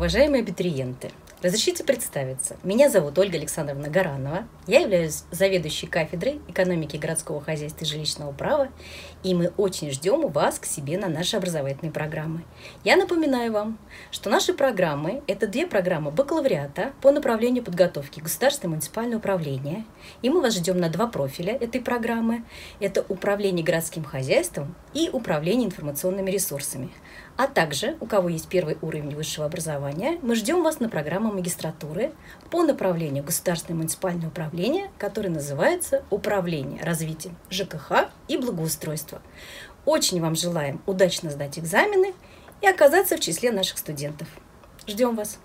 уважаемые абитуриенты! Разрешите представиться. Меня зовут Ольга Александровна Гаранова. Я являюсь заведующей кафедрой экономики городского хозяйства и жилищного права, и мы очень ждем вас к себе на наши образовательные программы. Я напоминаю вам, что наши программы – это две программы бакалавриата по направлению подготовки государственного муниципального управления, и мы вас ждем на два профиля этой программы. Это управление городским хозяйством и управление информационными ресурсами. А также, у кого есть первый уровень высшего образования, мы ждем вас на программу магистратуры по направлению государственное муниципальное управление, которое называется «Управление развитием ЖКХ и благоустройства». Очень вам желаем удачно сдать экзамены и оказаться в числе наших студентов. Ждем вас!